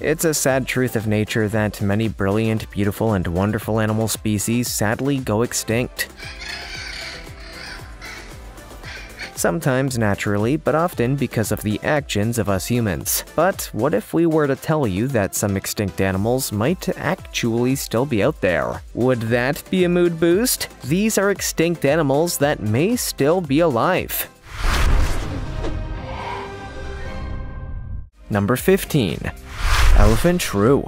It's a sad truth of nature that many brilliant, beautiful, and wonderful animal species sadly go extinct. Sometimes naturally, but often because of the actions of us humans. But what if we were to tell you that some extinct animals might actually still be out there? Would that be a mood boost? These are extinct animals that may still be alive. Number 15. Elephant Shrew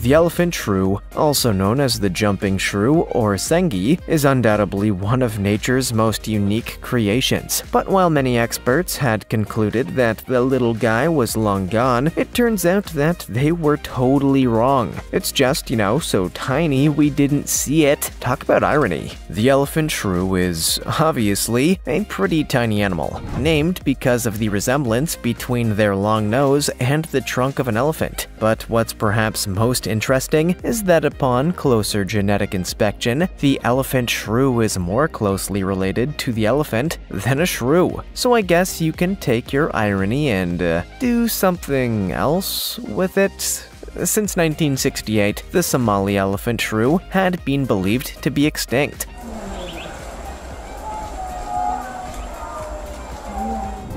the elephant shrew, also known as the jumping shrew or sengi, is undoubtedly one of nature's most unique creations. But while many experts had concluded that the little guy was long gone, it turns out that they were totally wrong. It's just, you know, so tiny we didn't see it. Talk about irony. The elephant shrew is, obviously, a pretty tiny animal, named because of the resemblance between their long nose and the trunk of an elephant. But what's perhaps most interesting is that upon closer genetic inspection, the elephant shrew is more closely related to the elephant than a shrew. So I guess you can take your irony and uh, do something else with it. Since 1968, the Somali elephant shrew had been believed to be extinct,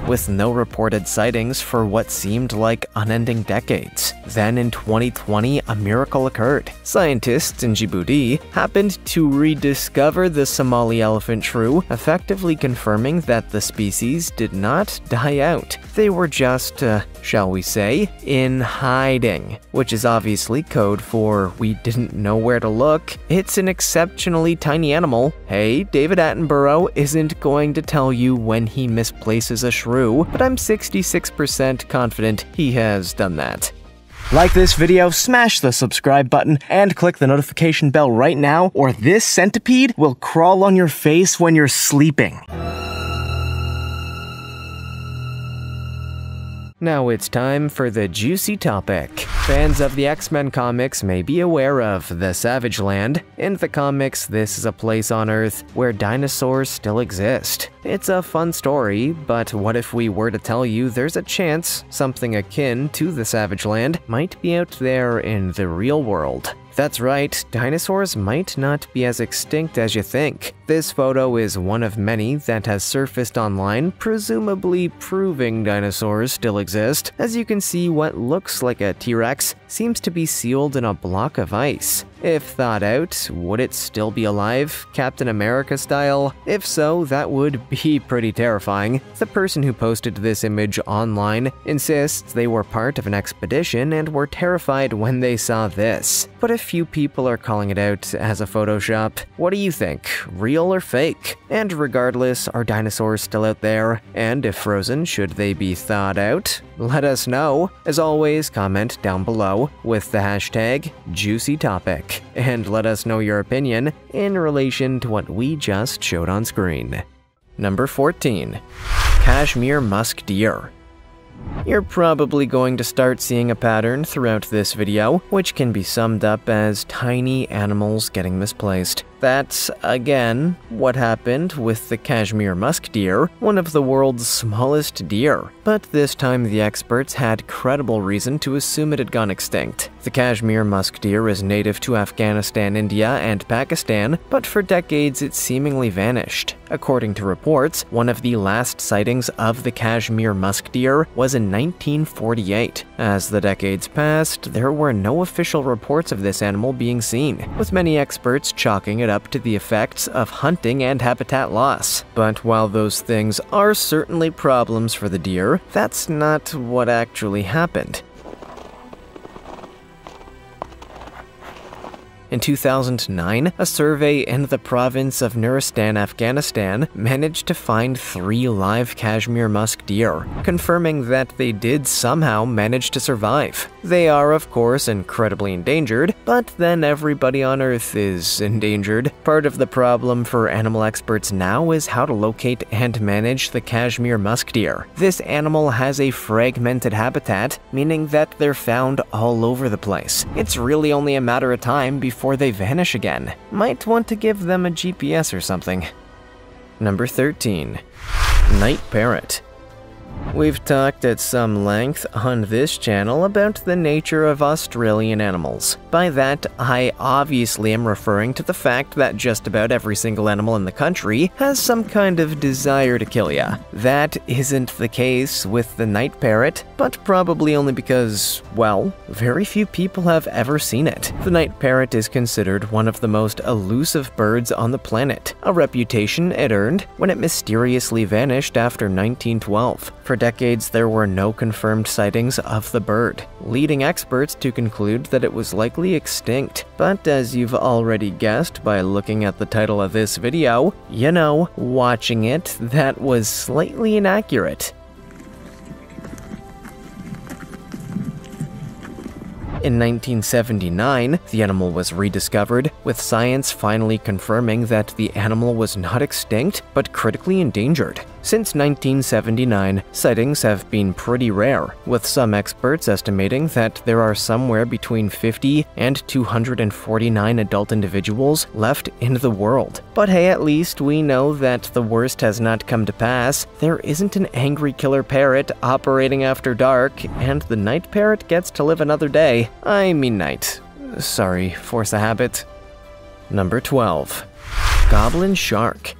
with no reported sightings for what seemed like unending decades. Then in 2020, a miracle occurred. Scientists in Djibouti happened to rediscover the Somali elephant shrew, effectively confirming that the species did not die out. They were just, uh, shall we say, in hiding, which is obviously code for we didn't know where to look. It's an exceptionally tiny animal. Hey, David Attenborough isn't going to tell you when he misplaces a shrew but I'm 66% confident he has done that. Like this video, smash the subscribe button, and click the notification bell right now, or this centipede will crawl on your face when you're sleeping. Now it's time for the juicy topic. Fans of the X-Men comics may be aware of the Savage Land. In the comics, this is a place on Earth where dinosaurs still exist. It's a fun story, but what if we were to tell you there's a chance something akin to the Savage Land might be out there in the real world? That's right, dinosaurs might not be as extinct as you think. This photo is one of many that has surfaced online, presumably proving dinosaurs still exist. As you can see, what looks like a T-Rex seems to be sealed in a block of ice. If thought out, would it still be alive, Captain America style? If so, that would be pretty terrifying. The person who posted this image online insists they were part of an expedition and were terrified when they saw this. But a few people are calling it out as a Photoshop. What do you think, real or fake? And regardless, are dinosaurs still out there? And if frozen, should they be thawed out? Let us know. As always, comment down below with the hashtag JuicyTopic and let us know your opinion in relation to what we just showed on screen. Number 14. Kashmir Musk Deer you're probably going to start seeing a pattern throughout this video, which can be summed up as tiny animals getting misplaced. That's, again, what happened with the Kashmir musk deer, one of the world's smallest deer. But this time the experts had credible reason to assume it had gone extinct. The Kashmir musk deer is native to Afghanistan, India, and Pakistan, but for decades it seemingly vanished. According to reports, one of the last sightings of the Kashmir musk deer was in 1948. As the decades passed, there were no official reports of this animal being seen, with many experts chalking it it up to the effects of hunting and habitat loss. But while those things are certainly problems for the deer, that's not what actually happened. In 2009, a survey in the province of Nuristan, Afghanistan, managed to find three live Kashmir musk deer, confirming that they did somehow manage to survive. They are, of course, incredibly endangered, but then everybody on Earth is endangered. Part of the problem for animal experts now is how to locate and manage the Kashmir musk deer. This animal has a fragmented habitat, meaning that they're found all over the place. It's really only a matter of time before they vanish again. Might want to give them a GPS or something. Number 13. Night Parrot We've talked at some length on this channel about the nature of Australian animals. By that, I obviously am referring to the fact that just about every single animal in the country has some kind of desire to kill ya. That isn't the case with the night parrot, but probably only because, well, very few people have ever seen it. The night parrot is considered one of the most elusive birds on the planet, a reputation it earned when it mysteriously vanished after 1912. For decades, there were no confirmed sightings of the bird, leading experts to conclude that it was likely extinct. But as you've already guessed by looking at the title of this video, you know, watching it, that was slightly inaccurate. In 1979, the animal was rediscovered, with science finally confirming that the animal was not extinct but critically endangered. Since 1979, sightings have been pretty rare, with some experts estimating that there are somewhere between 50 and 249 adult individuals left in the world. But hey, at least we know that the worst has not come to pass. There isn't an angry killer parrot operating after dark, and the night parrot gets to live another day. I mean night. Sorry, force a habit. Number 12. Goblin Shark.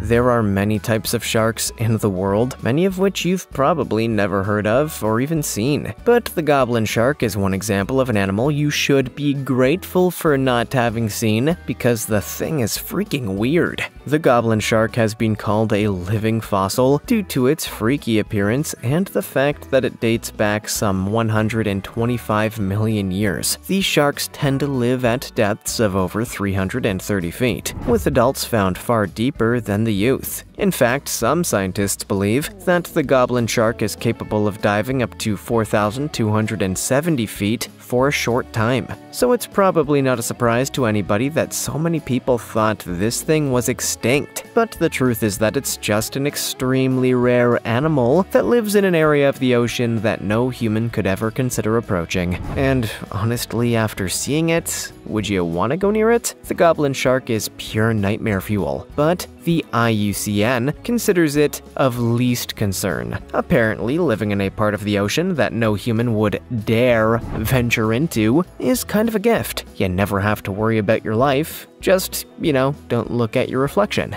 There are many types of sharks in the world, many of which you've probably never heard of or even seen. But the goblin shark is one example of an animal you should be grateful for not having seen because the thing is freaking weird. The goblin shark has been called a living fossil due to its freaky appearance and the fact that it dates back some 125 million years. These sharks tend to live at depths of over 330 feet, with adults found far deeper than the youth. In fact, some scientists believe that the goblin shark is capable of diving up to 4,270 feet for a short time. So it's probably not a surprise to anybody that so many people thought this thing was extinct. But the truth is that it's just an extremely rare animal that lives in an area of the ocean that no human could ever consider approaching. And honestly, after seeing it, would you want to go near it? The goblin shark is pure nightmare fuel, but the IUCN considers it of least concern, apparently living in a part of the ocean that no human would dare venture into is kind of a gift. You never have to worry about your life, just, you know, don't look at your reflection.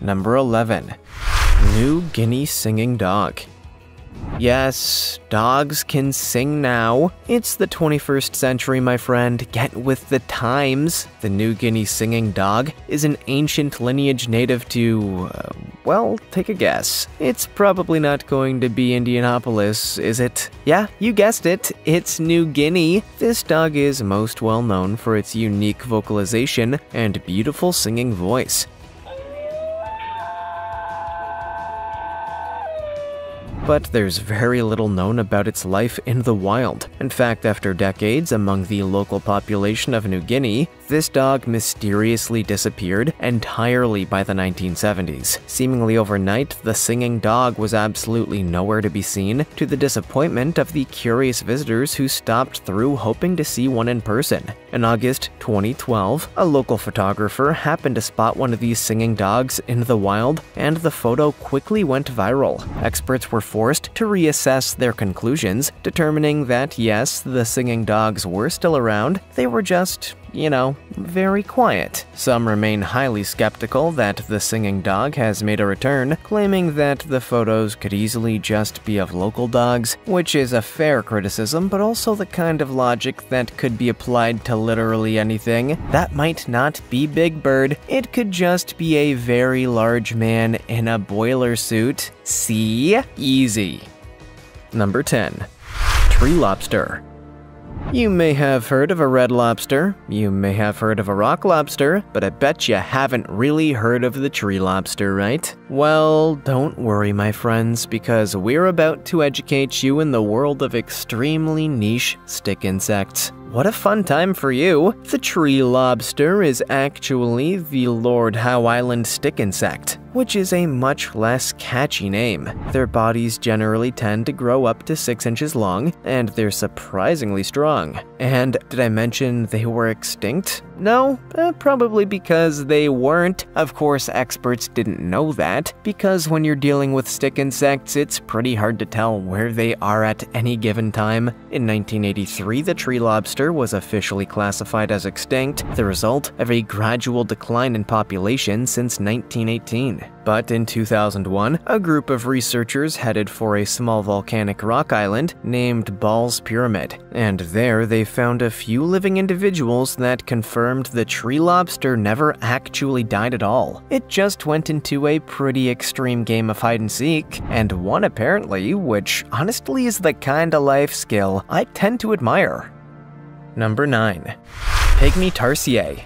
Number 11. New Guinea Singing Dog Yes, dogs can sing now. It's the 21st century, my friend. Get with the times. The New Guinea singing dog is an ancient lineage native to, uh, well, take a guess. It's probably not going to be Indianapolis, is it? Yeah, you guessed it. It's New Guinea. This dog is most well known for its unique vocalization and beautiful singing voice. But there's very little known about its life in the wild. In fact, after decades among the local population of New Guinea, this dog mysteriously disappeared entirely by the 1970s. Seemingly overnight, the singing dog was absolutely nowhere to be seen, to the disappointment of the curious visitors who stopped through hoping to see one in person. In August 2012, a local photographer happened to spot one of these singing dogs in the wild, and the photo quickly went viral. Experts were forced to reassess their conclusions, determining that yes, the singing dogs were still around, they were just you know, very quiet. Some remain highly skeptical that the singing dog has made a return, claiming that the photos could easily just be of local dogs, which is a fair criticism, but also the kind of logic that could be applied to literally anything. That might not be Big Bird, it could just be a very large man in a boiler suit. See? Easy. Number 10. Tree Lobster you may have heard of a red lobster, you may have heard of a rock lobster, but I bet you haven't really heard of the tree lobster, right? Well, don't worry, my friends, because we're about to educate you in the world of extremely niche stick insects. What a fun time for you! The tree lobster is actually the Lord Howe Island stick insect, which is a much less catchy name. Their bodies generally tend to grow up to 6 inches long, and they're surprisingly strong. And did I mention they were extinct? No, uh, probably because they weren't. Of course, experts didn't know that, because when you're dealing with stick insects, it's pretty hard to tell where they are at any given time. In 1983, the tree lobster was officially classified as extinct, the result of a gradual decline in population since 1918. But in 2001, a group of researchers headed for a small volcanic rock island named Ball's Pyramid, and there they found a few living individuals that confirmed the tree lobster never actually died at all. It just went into a pretty extreme game of hide and seek, and one apparently, which honestly is the kind of life skill I tend to admire. Number 9. Pygmy Tarsier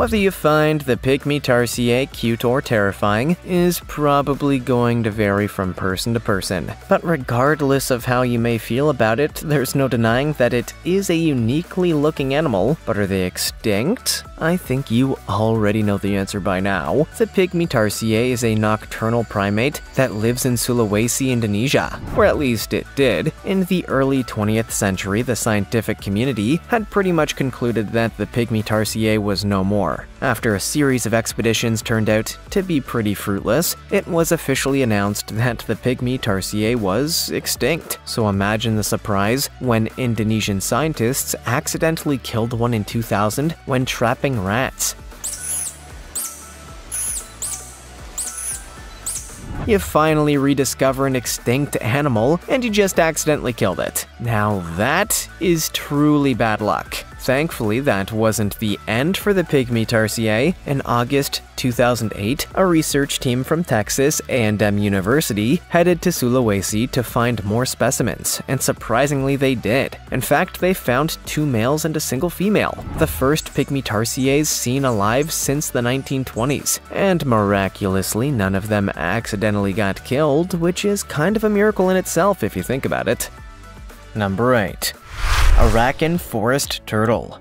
whether you find the Pygmy Tarsier cute or terrifying is probably going to vary from person to person. But regardless of how you may feel about it, there's no denying that it is a uniquely looking animal. But are they extinct? I think you already know the answer by now. The Pygmy Tarsier is a nocturnal primate that lives in Sulawesi, Indonesia. Or at least it did. In the early 20th century, the scientific community had pretty much concluded that the Pygmy Tarsier was no more. After a series of expeditions turned out to be pretty fruitless, it was officially announced that the Pygmy Tarsier was extinct. So imagine the surprise when Indonesian scientists accidentally killed one in 2000 when trapping rats. You finally rediscover an extinct animal and you just accidentally killed it. Now that is truly bad luck. Thankfully, that wasn't the end for the Pygmy Tarsier. In August 2008, a research team from Texas A&M University headed to Sulawesi to find more specimens, and surprisingly they did. In fact, they found two males and a single female, the first Pygmy Tarsiers seen alive since the 1920s, and miraculously none of them accidentally got killed, which is kind of a miracle in itself if you think about it. Number 8. Arakan Forest Turtle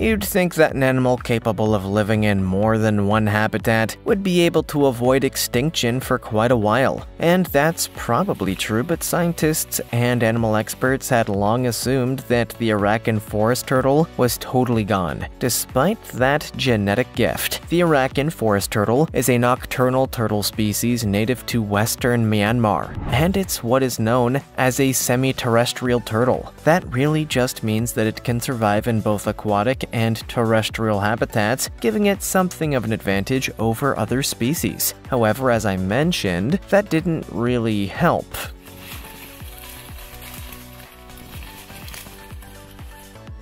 You'd think that an animal capable of living in more than one habitat would be able to avoid extinction for quite a while. And that's probably true, but scientists and animal experts had long assumed that the Arakan forest turtle was totally gone. Despite that genetic gift, the Arakan forest turtle is a nocturnal turtle species native to western Myanmar, and it's what is known as a semi-terrestrial turtle. That really just means that it can survive in both aquatic and terrestrial habitats, giving it something of an advantage over other species. However, as I mentioned, that didn't really help.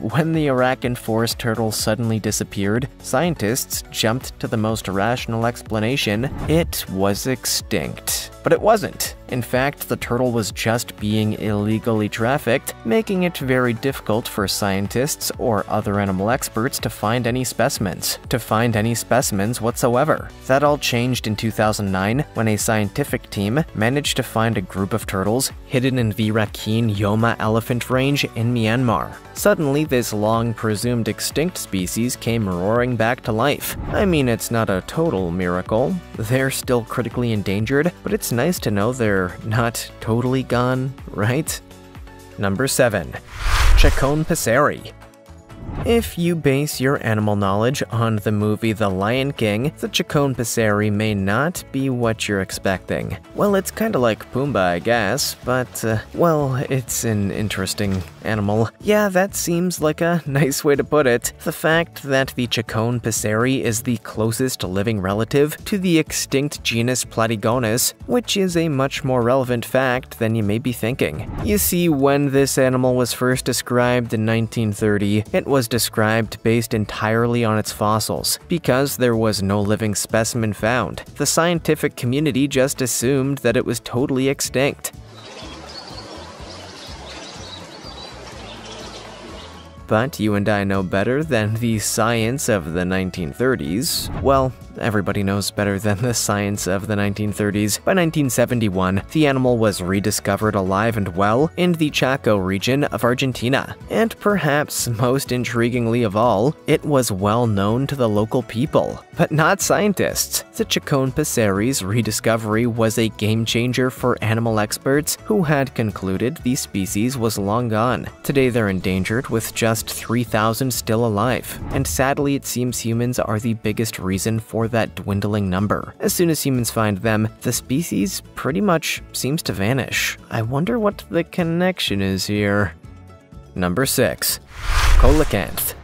When the Arakan forest turtle suddenly disappeared, scientists jumped to the most rational explanation it was extinct. But it wasn't. In fact, the turtle was just being illegally trafficked, making it very difficult for scientists or other animal experts to find any specimens, to find any specimens whatsoever. That all changed in 2009 when a scientific team managed to find a group of turtles hidden in the Rakhine Yoma elephant range in Myanmar. Suddenly, this long presumed extinct species came roaring back to life. I mean, it's not a total miracle. They're still critically endangered, but it's nice to know they're not totally gone, right? Number 7. Chacoan Peccary if you base your animal knowledge on the movie The Lion King, the Chacoan Peccary may not be what you're expecting. Well, it's kinda like Pumbaa, I guess, but, uh, well, it's an interesting animal. Yeah, that seems like a nice way to put it. The fact that the Chacoan Peccary is the closest living relative to the extinct genus Platygonus, which is a much more relevant fact than you may be thinking. You see, when this animal was first described in 1930, it was described based entirely on its fossils. Because there was no living specimen found, the scientific community just assumed that it was totally extinct. But you and I know better than the science of the 1930s. Well, everybody knows better than the science of the 1930s. By 1971, the animal was rediscovered alive and well in the Chaco region of Argentina. And perhaps most intriguingly of all, it was well known to the local people, but not scientists. The Chacoan peccary's rediscovery was a game changer for animal experts who had concluded the species was long gone. Today they're endangered with just 3,000 still alive, and sadly it seems humans are the biggest reason for that dwindling number. As soon as humans find them, the species pretty much seems to vanish. I wonder what the connection is here. Number 6. Coelacanth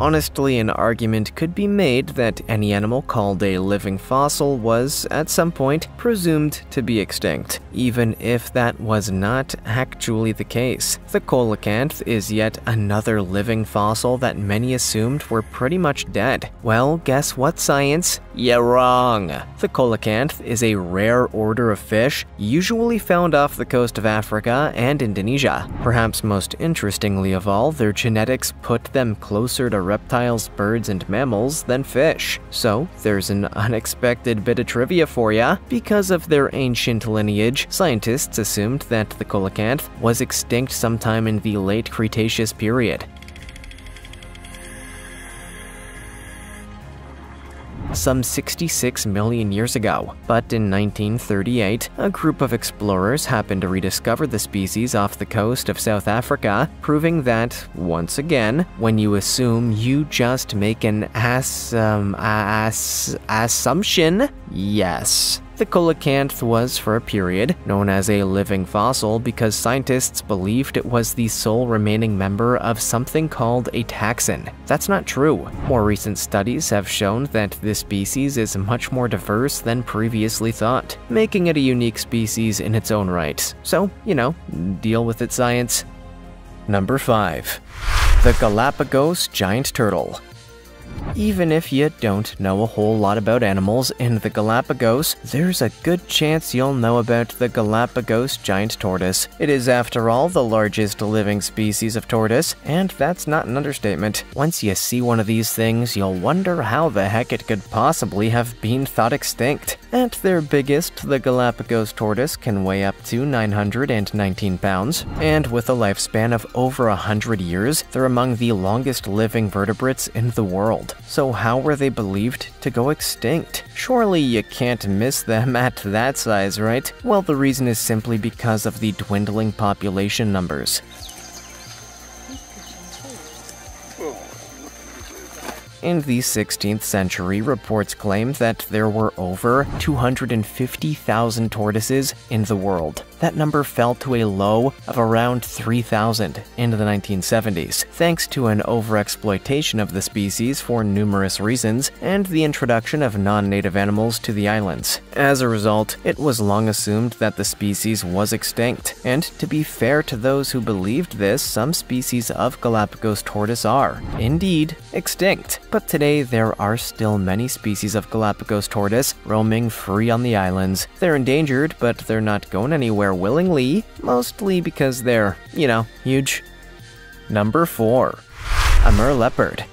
Honestly, an argument could be made that any animal called a living fossil was, at some point, presumed to be extinct, even if that was not actually the case. The coelacanth is yet another living fossil that many assumed were pretty much dead. Well, guess what, science? You're wrong. The coelacanth is a rare order of fish, usually found off the coast of Africa and Indonesia. Perhaps most interestingly of all, their genetics put them closer to reptiles, birds, and mammals than fish. So, there's an unexpected bit of trivia for ya. Because of their ancient lineage, scientists assumed that the coelacanth was extinct sometime in the late Cretaceous period. Some 66 million years ago. But in 1938, a group of explorers happened to rediscover the species off the coast of South Africa, proving that, once again, when you assume, you just make an ass, um, ass, assumption. Yes. The coelacanth was, for a period, known as a living fossil because scientists believed it was the sole remaining member of something called a taxon. That's not true. More recent studies have shown that this species is much more diverse than previously thought, making it a unique species in its own right. So, you know, deal with it, science. Number 5. The Galapagos Giant Turtle even if you don't know a whole lot about animals in the Galapagos, there's a good chance you'll know about the Galapagos giant tortoise. It is, after all, the largest living species of tortoise, and that's not an understatement. Once you see one of these things, you'll wonder how the heck it could possibly have been thought extinct. At their biggest, the Galapagos tortoise can weigh up to 919 pounds, and with a lifespan of over 100 years, they're among the longest living vertebrates in the world. So how were they believed to go extinct? Surely you can't miss them at that size, right? Well, the reason is simply because of the dwindling population numbers. In the 16th century, reports claimed that there were over 250,000 tortoises in the world. That number fell to a low of around 3,000 in the 1970s, thanks to an overexploitation of the species for numerous reasons and the introduction of non native animals to the islands. As a result, it was long assumed that the species was extinct, and to be fair to those who believed this, some species of Galapagos tortoise are, indeed, extinct. But today, there are still many species of Galapagos tortoise roaming free on the islands. They're endangered, but they're not going anywhere willingly, mostly because they're, you know, huge. Number 4. Amur leopard.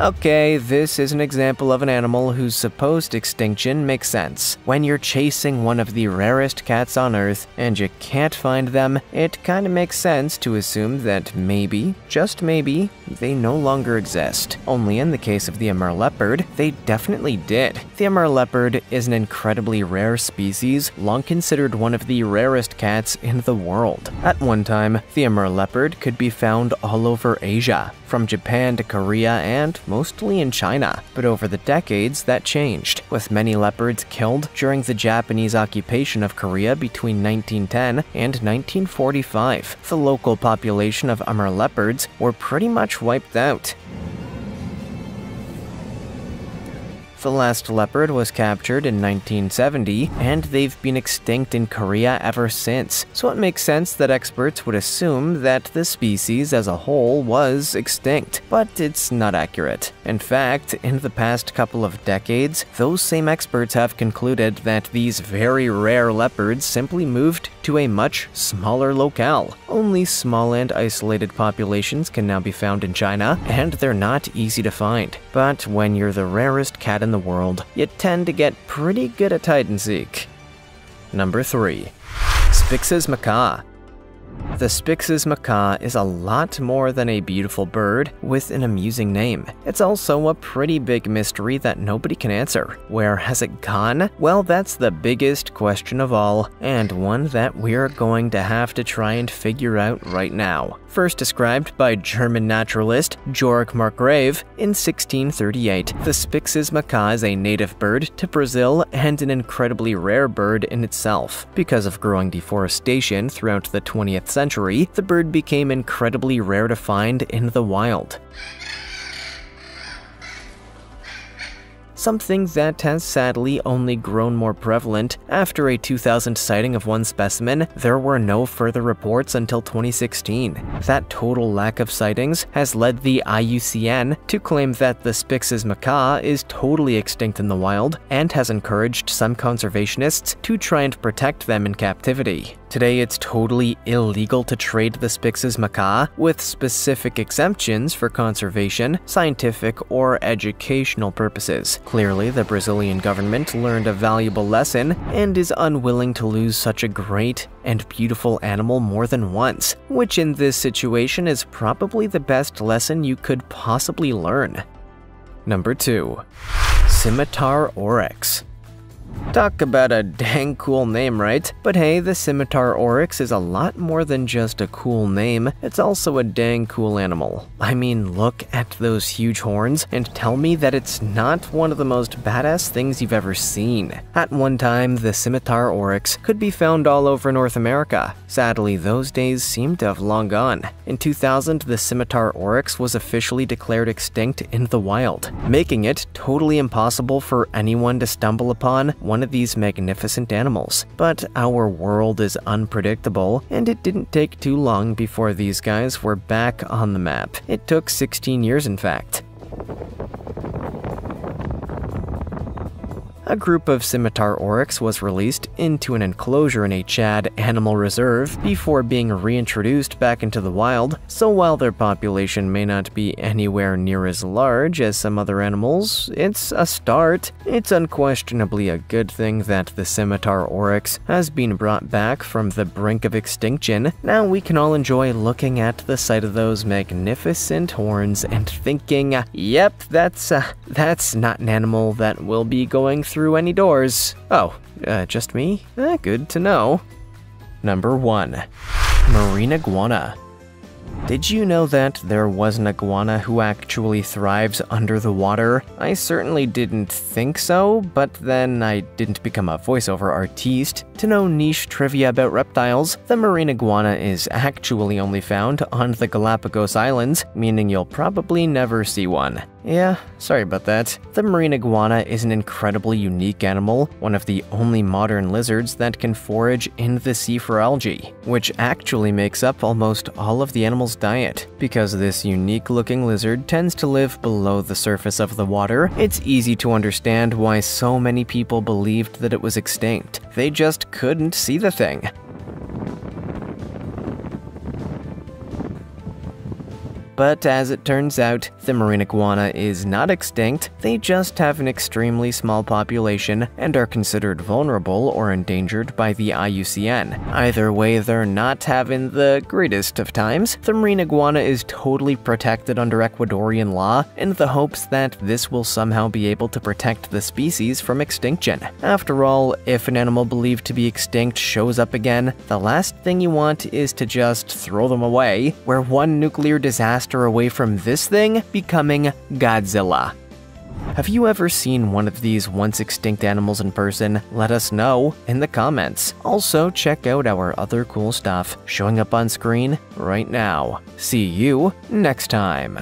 Okay, this is an example of an animal whose supposed extinction makes sense. When you're chasing one of the rarest cats on Earth and you can't find them, it kinda makes sense to assume that maybe, just maybe, they no longer exist. Only in the case of the Amur leopard, they definitely did. The Amur leopard is an incredibly rare species, long considered one of the rarest cats in the world. At one time, the Amur leopard could be found all over Asia, from Japan to Korea and mostly in China. But over the decades, that changed, with many leopards killed during the Japanese occupation of Korea between 1910 and 1945. The local population of Amur leopards were pretty much wiped out. The last leopard was captured in 1970, and they've been extinct in Korea ever since, so it makes sense that experts would assume that the species as a whole was extinct. But it's not accurate. In fact, in the past couple of decades, those same experts have concluded that these very rare leopards simply moved to a much smaller locale. only small and isolated populations can now be found in China, and they're not easy to find. But when you're the rarest cat in the world, you tend to get pretty good at hide and seek. Number 3. Spix's Macaw the Spix's macaw is a lot more than a beautiful bird with an amusing name. It's also a pretty big mystery that nobody can answer. Where has it gone? Well, that's the biggest question of all, and one that we're going to have to try and figure out right now. First described by German naturalist Georg Marggrave in 1638, the Spix's macaw is a native bird to Brazil and an incredibly rare bird in itself. Because of growing deforestation throughout the 20th century, century, the bird became incredibly rare to find in the wild. something that has sadly only grown more prevalent. After a 2000 sighting of one specimen, there were no further reports until 2016. That total lack of sightings has led the IUCN to claim that the Spix's macaw is totally extinct in the wild and has encouraged some conservationists to try and protect them in captivity. Today, it's totally illegal to trade the Spix's macaw, with specific exemptions for conservation, scientific, or educational purposes. Clearly, the Brazilian government learned a valuable lesson and is unwilling to lose such a great and beautiful animal more than once, which in this situation is probably the best lesson you could possibly learn. Number 2. Scimitar Oryx Talk about a dang cool name, right? But hey, the Scimitar Oryx is a lot more than just a cool name, it's also a dang cool animal. I mean, look at those huge horns and tell me that it's not one of the most badass things you've ever seen. At one time, the Scimitar Oryx could be found all over North America. Sadly, those days seem to have long gone. In 2000, the Scimitar Oryx was officially declared extinct in the wild, making it totally impossible for anyone to stumble upon one of these magnificent animals. But our world is unpredictable, and it didn't take too long before these guys were back on the map. It took 16 years, in fact. A group of scimitar oryx was released into an enclosure in a Chad animal reserve before being reintroduced back into the wild, so while their population may not be anywhere near as large as some other animals, it's a start. It's unquestionably a good thing that the scimitar oryx has been brought back from the brink of extinction. Now we can all enjoy looking at the sight of those magnificent horns and thinking, yep, that's, uh, that's not an animal that will be going through through any doors. Oh, uh, just me? Eh, good to know. Number 1. Marine Iguana did you know that there was an iguana who actually thrives under the water? I certainly didn't think so, but then I didn't become a voiceover artiste. To know niche trivia about reptiles, the marine iguana is actually only found on the Galapagos Islands, meaning you'll probably never see one. Yeah, sorry about that. The marine iguana is an incredibly unique animal, one of the only modern lizards that can forage in the sea for algae, which actually makes up almost all of the animal's diet. Because this unique looking lizard tends to live below the surface of the water, it's easy to understand why so many people believed that it was extinct. They just couldn't see the thing. But as it turns out, the marine iguana is not extinct, they just have an extremely small population and are considered vulnerable or endangered by the IUCN. Either way, they're not having the greatest of times. The marine iguana is totally protected under Ecuadorian law in the hopes that this will somehow be able to protect the species from extinction. After all, if an animal believed to be extinct shows up again, the last thing you want is to just throw them away, where one nuclear disaster away from this thing becoming Godzilla. Have you ever seen one of these once extinct animals in person? Let us know in the comments. Also, check out our other cool stuff showing up on screen right now. See you next time.